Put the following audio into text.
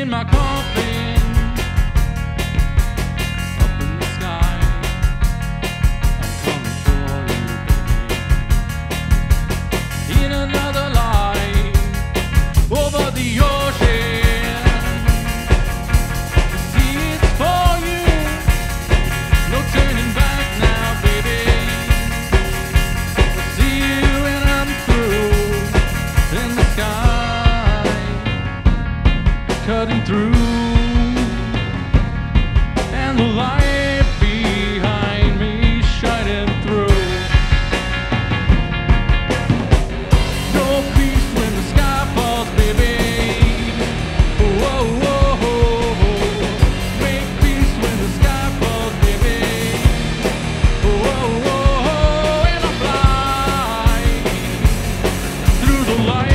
in my car. cutting through. And the light behind me shining through. No peace when the sky falls baby. Whoa, whoa, whoa, whoa. make peace when the sky falls baby. Whoa, whoa, whoa. and I fly through the light.